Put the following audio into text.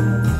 love.